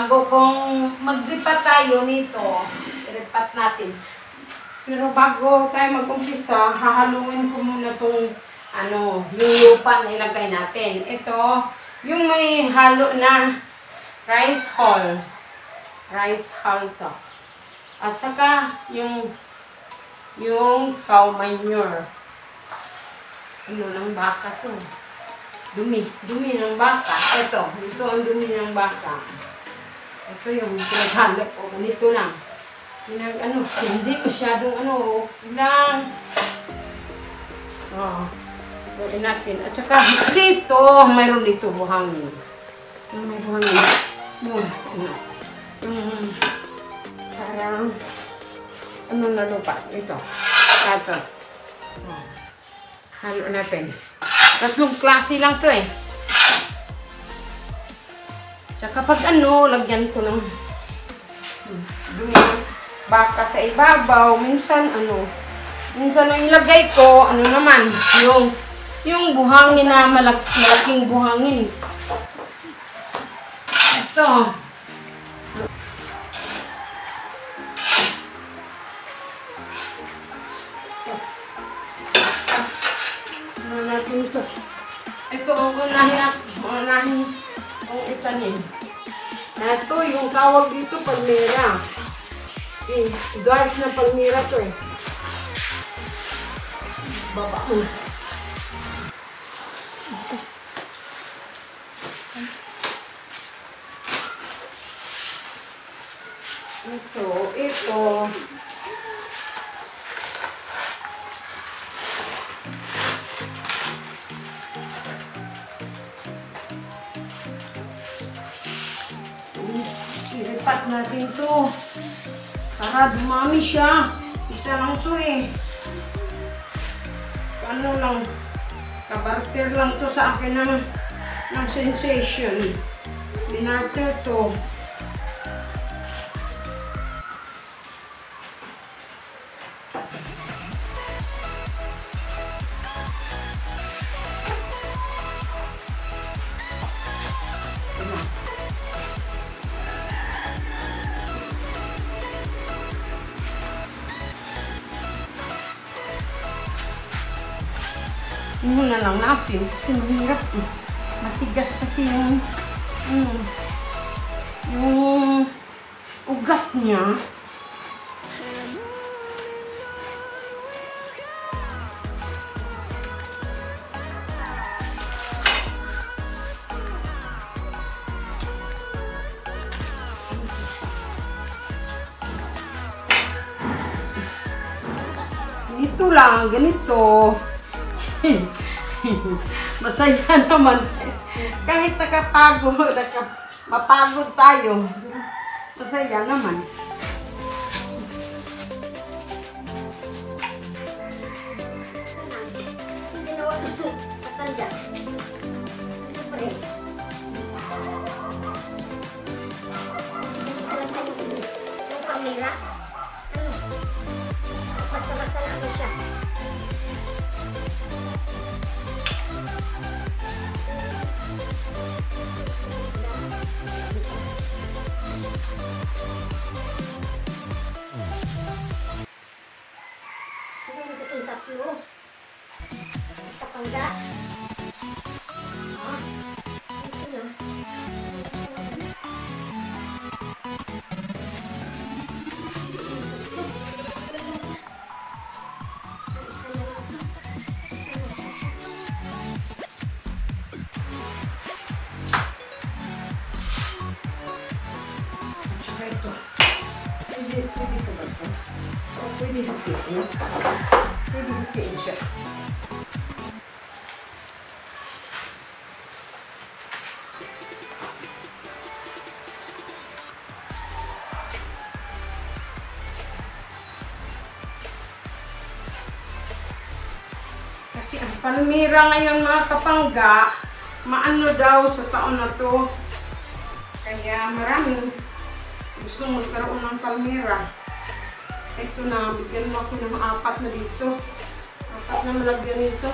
bago kong magripat tayo nito, iripat natin. Pero bago tayo mag-umpisa, hahaluin ko muna tong ano, yung lupa na ilagay natin. Ito, yung may halo na rice hull. Rice hull to. At saka, yung yung cow manure. Ano ng baka to? Dumi. Dumi ng baka. Ito. Ito ang dumi ng baka. Ito yung pinaghalo ko. Ganito lang. Pinag, ano, hindi masyadong ano, lang. Oh. Pwede natin. At saka dito, mayroon dito buhangin. Yung may buhangin. Yung, yung, parang, ano na lupa. Ito. Ito. Oh. Halo natin. Tatlong klase lang to eh. Tsaka pag ano, lagyan ko ng dumi baka sa ibabaw. Minsan ano, minsan ang ilagay ko, ano naman, yung yung buhangin na malak malaking buhangin. Ito. Ano natin ito? Ito unahin at unahin ang itanim. Ito yung tawag dito palmera. Eh, guards na palmera to eh. Baba mo. Ito, ito. Natin to. Para dumami siya. Isa lang to eh. Ano lang. Kabarter lang to sa akin ng, ng sensation. Binarter to. Yun na lang natin kasi mahirap eh. Matigas kasi yung, yung, yung ugat niya. Ganito lang, ganito. Masaya naman. Kahit nakapagod, naka, mapagod tayo. Masaya naman. Ginawa Basta-basta na ano siya. Ito yung tatlo. Sa pangga. Ah, palmira ngayon mga kapangga, maano daw sa taon na to. Kaya maraming gusto magkaroon ng palmera. Ito na, bigyan mo ako ng apat na dito. Apat na malagyan nito.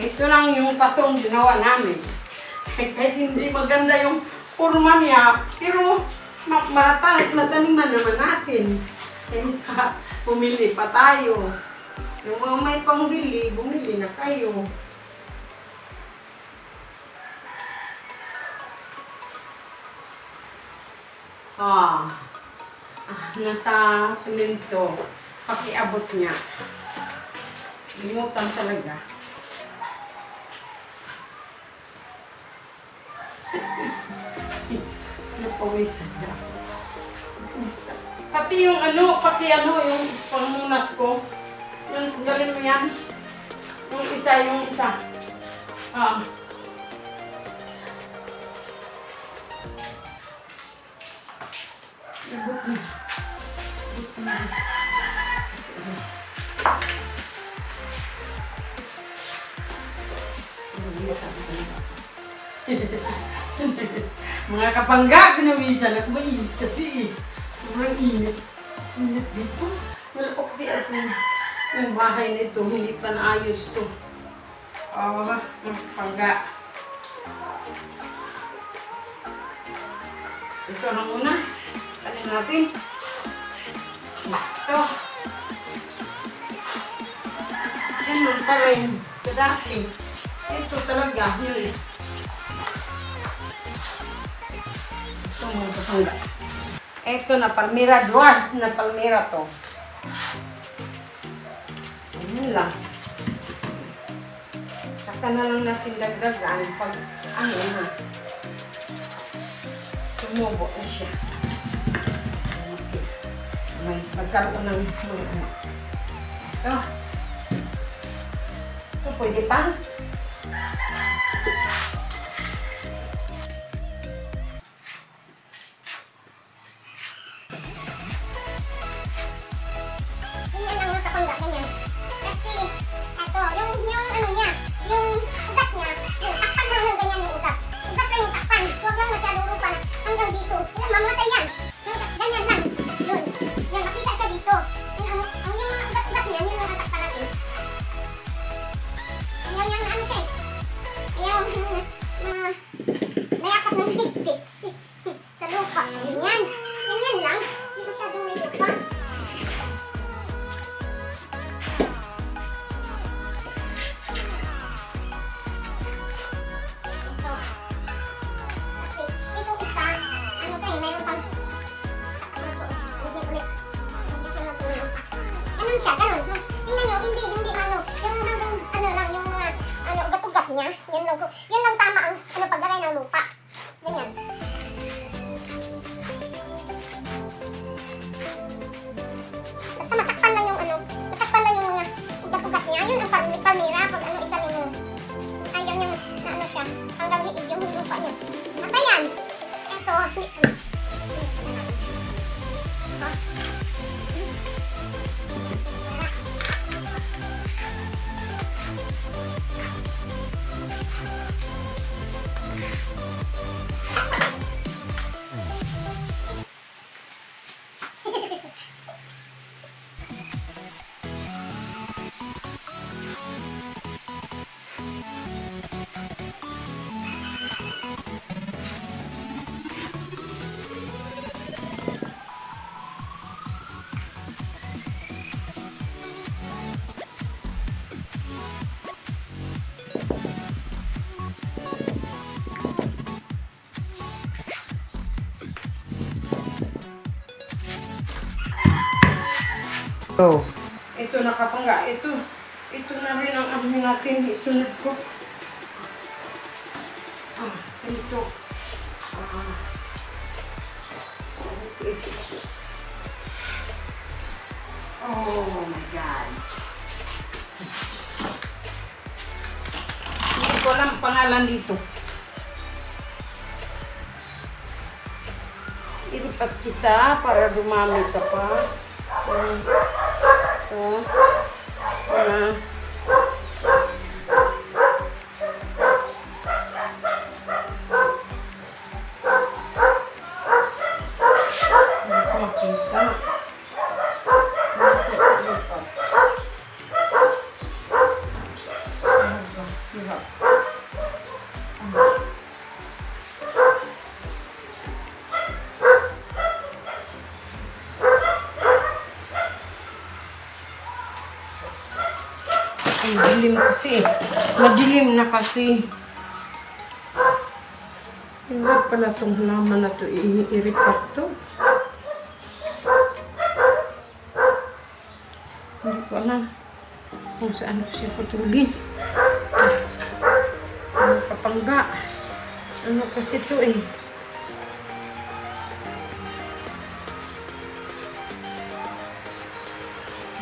Ito lang yung pasong ginawa namin. Kahit hindi maganda yung forma niya, pero ma mata mataniman naman natin. Kaysa bumili pa tayo. Yung mga may pangbili, bumili na kayo. Ah, ah nasa simento. Pakiabot niya. Limutan talaga. Napawisan na. Pati yung ano, pati ano, yung pangmunas ko. Yung galing mo yan. Yung isa, yung isa. Ah. Ibot. Mga kapangga, pinawisan ako. Mainit kasi eh. Sobrang init. Init dito. Kasi at yung, yung bahay na ito, hindi pa naayos to. Oo, mga kapangga. Ito na muna. Tanin natin. Ito. Ganun pa rin. Sa dati. Ito talaga. Yun. Ito mga kapangga. Ito na palmira dwarf na palmira to. Ayan lang. Saka na lang natin dagdagan pag ano na. Tumubo na siya. Okay. May magkaroon ng mga ano. Ito. Ito pwede pa. Ganyan niya, Ito nakapangga. Ito. Ito na rin ang ano natin. Isunod ko. Ah, ito. Ah. Oh my God. Hindi ko alam ang pangalan dito. Ilipat kita para dumami ka pa. Um, Ito. Para Hindi Ay, dilim kasi. Madilim na kasi. Hindi pala itong halaman na ito i-recut to. Hindi ko alam kung saan ko siya putulin. Ano kapangga. Ano kasi ito eh.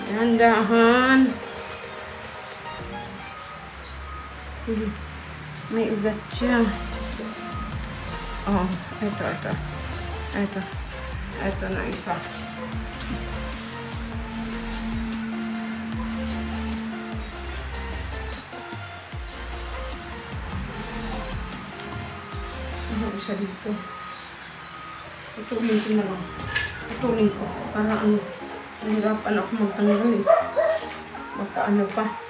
Dahan-dahan. Hmm, May ugat siya. Oh, ito, ito. Ito. Ito na isa. Ano isa dito? Putulin ko na lang. Putulin ko. Para ano, nahirapan ako magtanggal eh. Baka ano pa.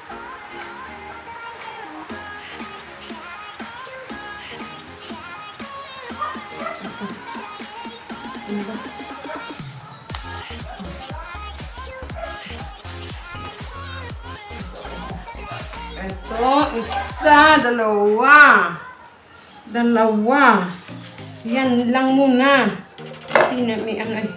Isa, dalawa. Dalawa. Yan lang muna. Kasi na may ano eh.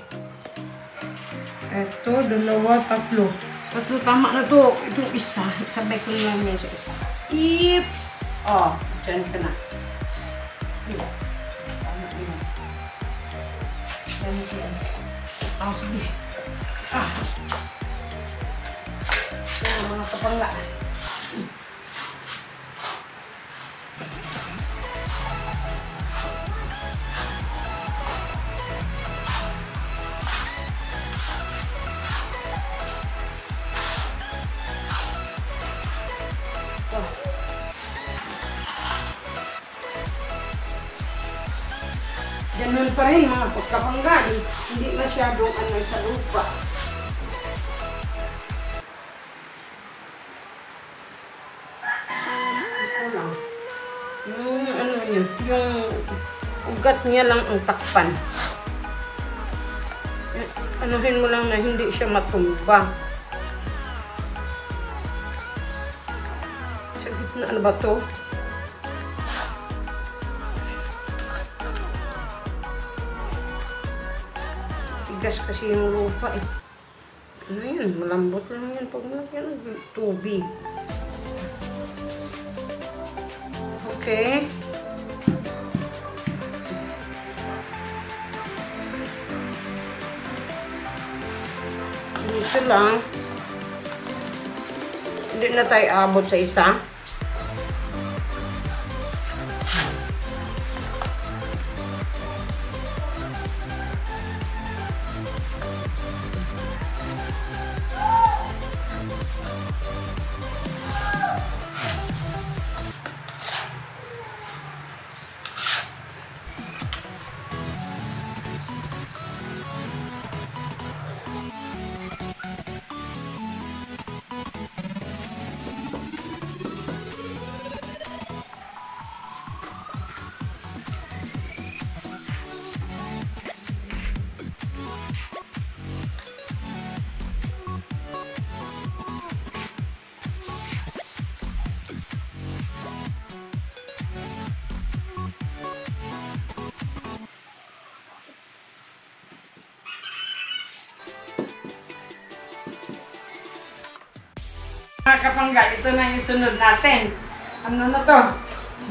Ito, dalawa, tatlo. Tatlo, tama na to. Itong isa. Sabay ko na lang yan sa isa. Ips! Oh, dyan ka na. Tama na. Yan, yan. Oh, sige. Ah. Yan, mga kapangga. Oh. Ganun pa rin mga pagkapanggali. Hindi masyadong ano sa lupa. Yung ano yun, yung ugat niya lang ang takpan. Eh, Anuhin mo lang na hindi siya matumba. Sa gitna, ano ba to? Tigas kasi yung lupa eh. Ano yan? Malambot lang yan pag yan ng tubig. Okay. Dito lang. Hindi na tayo abot sa isa. Mga kapangga, ito na yung sunod natin. Ano na to?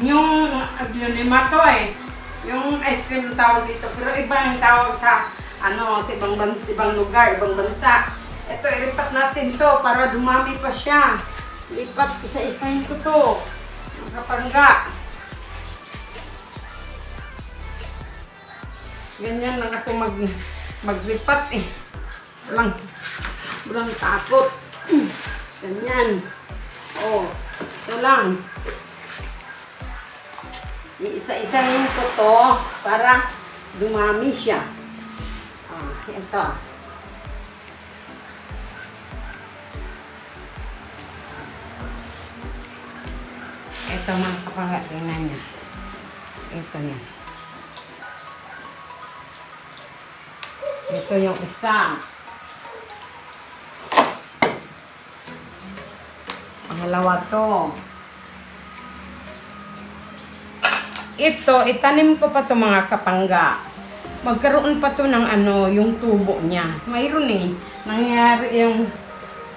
Yung aglunimato eh. Yung ice cream tawag dito. Pero iba yung tawag sa ano, sa ibang, ban- ibang lugar, ibang bansa. Ito, ilipat natin to para dumami pa siya. Lipat, isa-isahin ko to. Mga kapangga. Ganyan lang ako mag, maglipat eh. Walang, walang takot. Ganyan. Oh, ito lang. Iisa-isahin ko to para dumami siya. Ah, ito. Ito mga kapanggat, tingnan niya. Ito niya. Ito yung isa. Pangalawa to. Ito, itanim ko pa to mga kapangga. Magkaroon pa to ng ano, yung tubo niya. Mayroon eh. Nangyari yung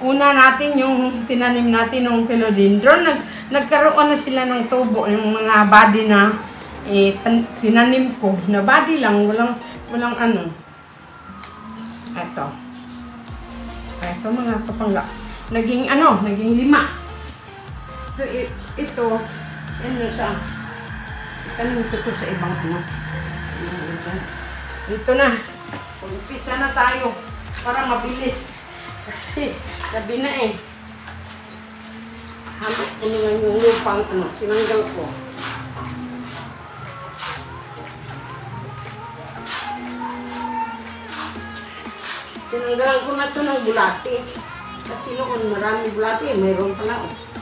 una natin yung tinanim natin ng philodendron. Nag, nagkaroon na sila ng tubo, yung mga body na eh, tan- tinanim ko. Na body lang, walang, walang ano. Ito. Ito mga kapangga. Naging ano, naging lima. Ito, i- ito, ano sa, tanim ko to sa ibang ano. Ito? Ito na. Umpisa na tayo para mabilis. Kasi, sabi na eh. Hamit ko naman yung lupang ano, tinanggal ko. Tinanggalan ko na to ng bulati. Kasi noon marami bulati, mayroon pala. Oh.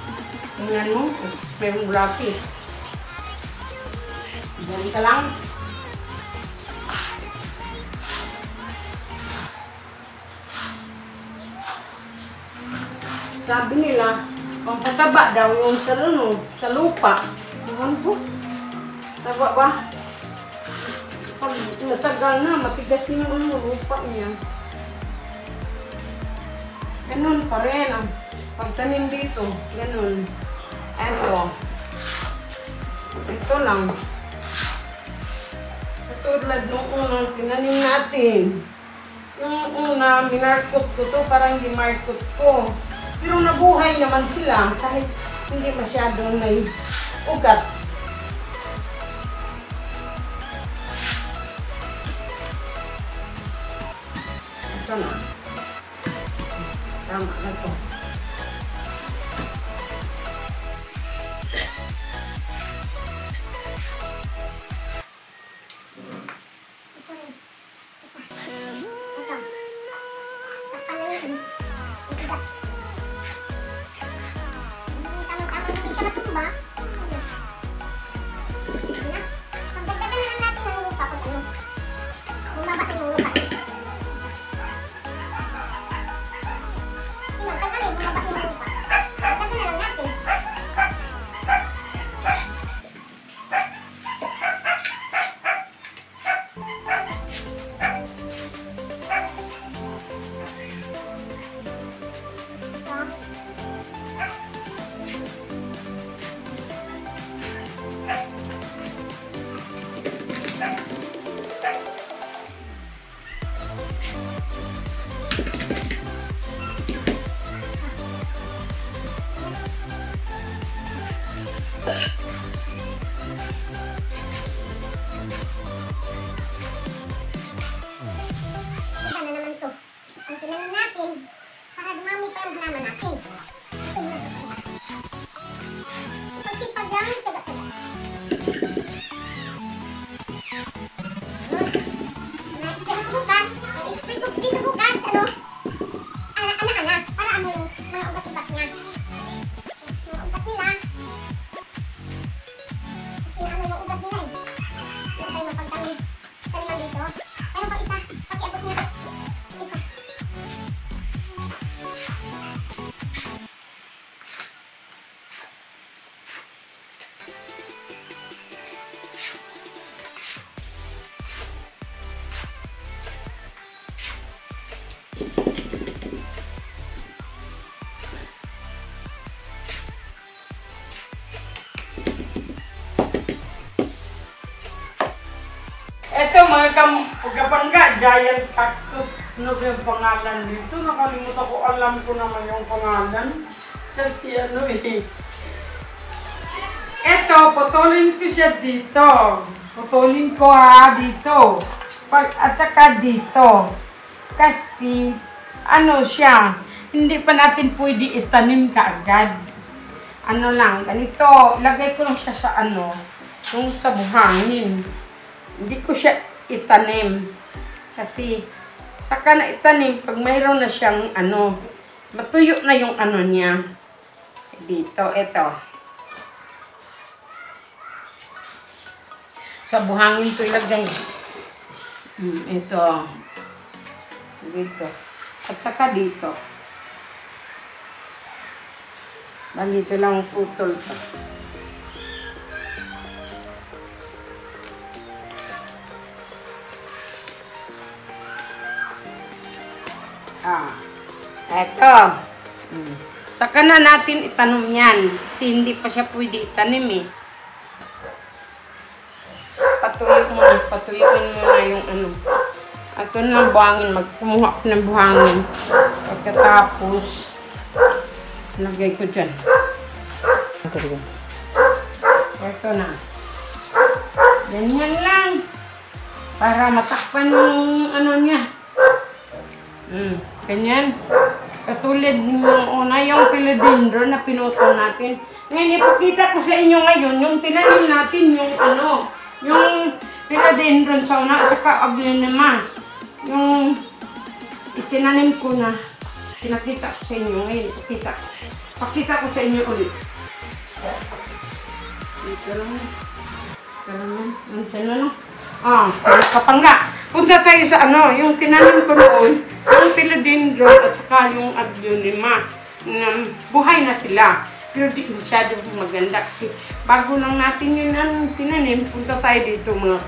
Tingnan mo, mayroong bulati. Diyan ka lang. Sabi nila, pampataba daw yung sa, ano, sa lupa. Ewan ko. Taba ba? Pag natagal na, matigas na yung lupa niya. Ganun pa rin ang pagtanim dito. Ganun. Eto. Ito lang. Katulad nung unang tinanim natin. Yung una, minarkot ko to, parang hindi markot ko. Pero nabuhay naman sila kahit hindi masyadong may ugat. Mga kam kapangga, giant cactus. Ano yung pangalan dito? Nakalimutan ko, alam ko naman yung pangalan. Kasi ano eh. Ito, putulin ko siya dito. Putulin ko ha, dito. Pag, at saka dito. Kasi, ano siya, hindi pa natin pwede itanim kaagad. Ano lang, ganito, ilagay ko lang siya sa ano, yung sa buhangin. Hindi ko siya itanim. Kasi, saka na itanim, pag mayroon na siyang ano, matuyo na yung ano niya. Dito, ito. Sa buhangin ko ilagay. Hmm, ito. Dito. At saka dito. Bali, ito lang putol to. Ah, eto. Hmm. Saka na natin itanom yan. Kasi hindi pa siya pwede itanim eh. Patuyo muna. Patuyuin muna yung ano. Ito na buhangin. Magkumuha ko ng buhangin. Pagkatapos, lagay ko dyan. Ito na. Ganyan lang. Para matakpan yung ano niya. Mm, ganyan. Katulad yung una, yung philodendron na pinutol natin. Ngayon, ipakita ko sa inyo ngayon, yung tinanim natin, yung ano, yung philodendron sa una, at saka aglonema. Yung itinanim ko na, pinakita ko sa inyo ngayon, ipakita. Pakita ko sa inyo ulit. Dito lang. Dito lang. Nandiyan na no. Ah, kapangga. Punta tayo sa ano, yung tinanim ko noon, yung philodendron at saka yung aglonema. Na buhay na sila. Pero di masyado maganda kasi bago lang natin yun ang tinanim, punta tayo dito mga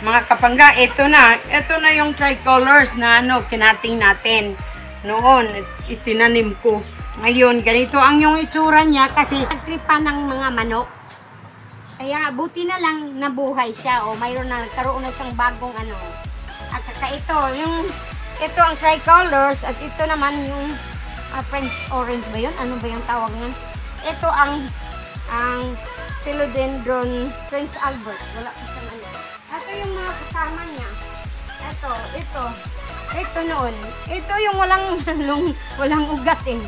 mga kapangga. Ito na, ito na yung tricolors na ano, kinating natin. Noon, itinanim ko. Ngayon, ganito ang yung itsura niya kasi Nagtripa ng mga manok. Kaya buti na lang nabuhay siya o mayroon na nagkaroon na siyang bagong ano. At saka ito, yung ito ang tricolors at ito naman yung ah, French orange ba yun? Ano ba yung tawag nga? Ito ang ang philodendron Prince Albert. Wala ko siyang ano. Ito yung mga kasama niya. Ito, ito. Ito noon. Ito yung walang walang, walang ugat eh.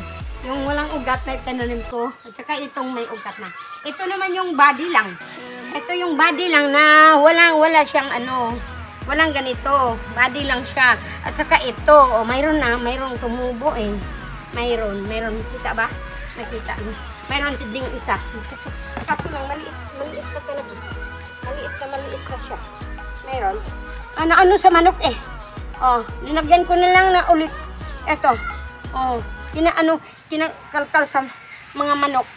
Yung walang ugat na itananim ko. At saka itong may ugat na. Ito naman yung body lang. Ito yung body lang na walang wala siyang ano, walang ganito. Body lang siya. At saka ito, oh, mayroon na, mayroong tumubo eh. Mayroon, mayroon. Kita ba? Nakita. Mayroon ding isa. Kaso, kaso lang, maliit, maliit na talaga. Maliit na maliit na siya. Mayroon. Ano-ano sa manok eh. Oh, linagyan ko na lang na ulit. Eto. Oh, kinaano, kinakalkal sa mga manok.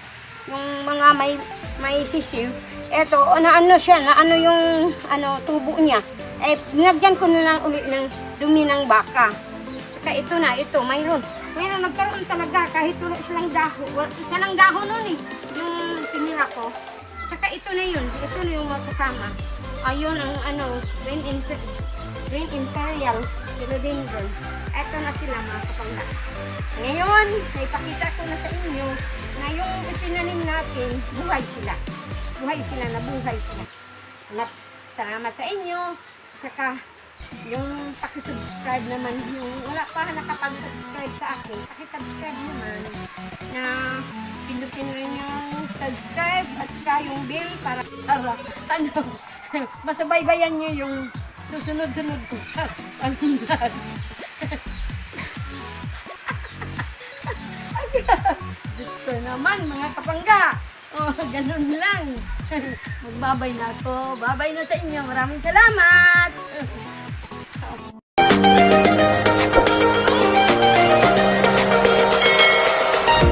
Yung mga may may sisiw. Eto, oh, na ano siya, na ano yung ano tubo niya. Eh, linagyan ko na lang ulit ng dumi ng baka. Saka ito na, ito, mayroon. Mayroon, nagkaroon talaga kahit wala silang dahon. Wala, isa lang dahon nun eh, yung tinira ko. Saka ito na yun, ito na yung mga kasama. Ayun ang ano, Green, Imper Green Imperial Philodendron. Ito na sila mga kapangga. Ngayon, naipakita ko na sa inyo na yung itinanim natin, buhay sila. Buhay sila, nabuhay sila. Salamat sa inyo. Tsaka, yung pakisubscribe naman, yung wala pa nakapag-subscribe sa akin, pakisubscribe naman na pindutin rin yung subscribe at saka yung bell para, para ano, masabaybayan nyo yung susunod-sunod ko. ano yan? Diyos ko naman, mga kapangga. Oh, ganun lang. Magbabay na ako. Babay na sa inyo. Maraming salamat.